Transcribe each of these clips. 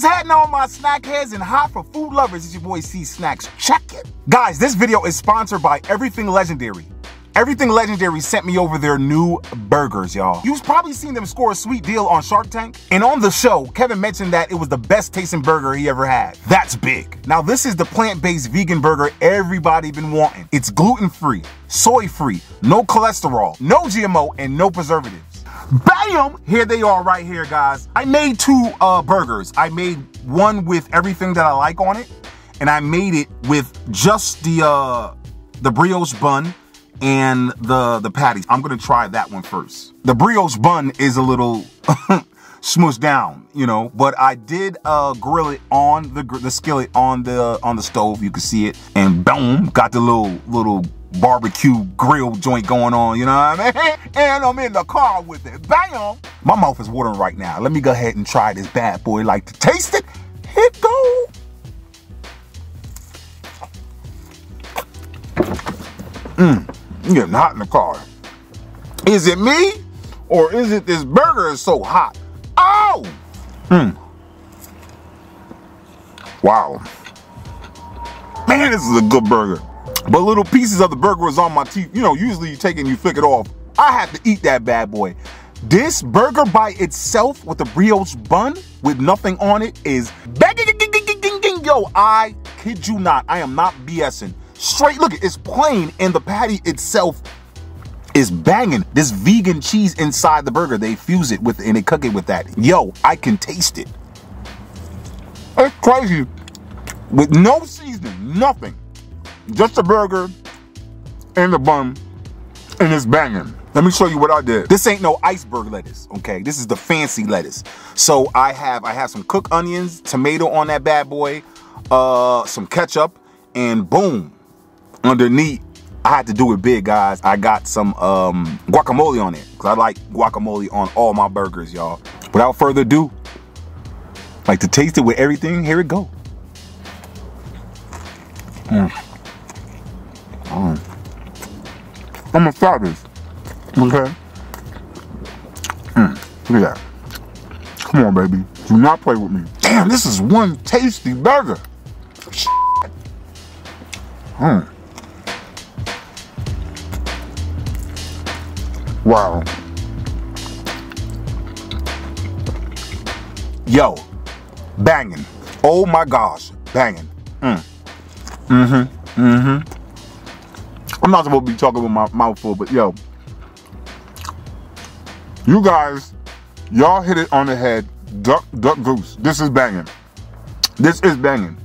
What's happening all my snack heads and hot for food lovers? It's your boy C Snacks. Check it. Guys, this video is sponsored by Everything Legendary. Everything Legendary sent me over their new burgers, y'all. You've probably seen them score a sweet deal on Shark Tank. And on the show, Kevin mentioned that it was the best tasting burger he ever had. That's big. Now, this is the plant-based vegan burger everybody been wanting. It's gluten-free, soy-free, no cholesterol, no GMO, and no preservatives. Bam! Here they are right here, guys. I made two uh, burgers. I made one with everything that I like on it, and I made it with just the uh, the brioche bun and the the patties. I'm gonna try that one first. The brioche bun is a little smushed down, you know, but I did uh, grill it on the the skillet on the on the stove. You can see it, and boom, got the little little barbecue grill joint going on, you know what I mean? And I'm in the car with it. Bam! My mouth is watering right now. Let me go ahead and try this bad boy. Like to taste it? Hit go! Mmm. You're not in the car. Is it me? Or is it this burger is so hot? Oh! Mmm. Wow. Man, this is a good burger. But little pieces of the burger was on my teeth. You know, usually you take it and you flick it off. I had to eat that bad boy. This burger by itself with the brioche bun with nothing on it is banging, yo, I kid you not. I am not BSing. Straight, look, it's plain and the patty itself is banging. This vegan cheese inside the burger, they fuse it with and they cook it with that. Yo, I can taste it. It's crazy. With no seasoning, nothing. Just a burger and the bun, and it's banging. Let me show you what I did. This ain't no iceberg lettuce, okay? This is the fancy lettuce. So I have I have some cooked onions, tomato on that bad boy, uh, some ketchup, and boom, underneath. I had to do it big, guys. I got some um, guacamole on it because I like guacamole on all my burgers, y'all. Without further ado, like to taste it with everything. Here it go. Mm. I'm gonna try this. Okay? Mm. Look at that. Come on, baby. Do not play with me. Damn, this is one tasty burger. Mm. Wow. Yo, banging. Oh my gosh, banging. Mm. Mm-hmm. Mm-hmm. I'm not supposed to be talking with my mouth full, but yo, you guys, y'all hit it on the head. Duck, duck, goose. This is banging. This is banging.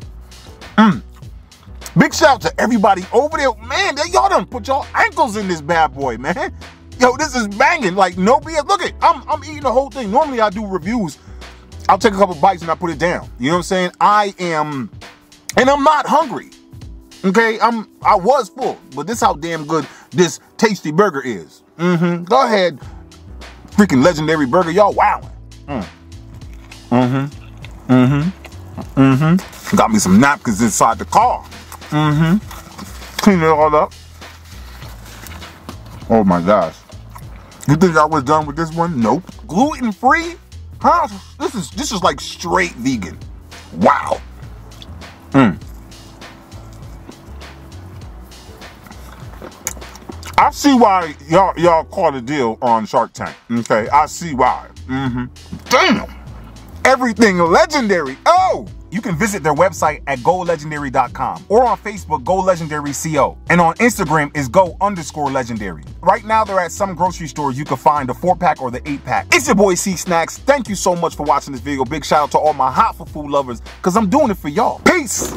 Mm. Big shout out to everybody over there. Man, y'all done put y'all ankles in this bad boy, man. Yo, this is banging. Like, no BS. Look it, I'm, I'm eating the whole thing. Normally I do reviews. I'll take a couple bites and I put it down. You know what I'm saying? I am, and I'm not hungry. Okay, I'm I was full, but this how damn good this tasty burger is. Mm-hmm. Go ahead, freaking legendary burger, y'all wowing. Mm. Mm-hmm. Mm-hmm. Mm-hmm. Got me some napkins inside the car. Mm-hmm. Clean it all up. Oh my gosh. You think I was done with this one? Nope. Gluten free? Huh? This is this is like straight vegan. Wow. See why y'all y'all caught a deal on Shark Tank. Okay, I see why. Mm-hmm. Damn. Everything legendary. Oh! You can visit their website at golegendary.com or on Facebook, Go Legendary CO. And on Instagram is go underscore legendary. Right now, they're at some grocery stores. You can find the four pack or the eight pack. It's your boy C Snacks. Thank you so much for watching this video. Big shout out to all my hot for food lovers because I'm doing it for y'all. Peace.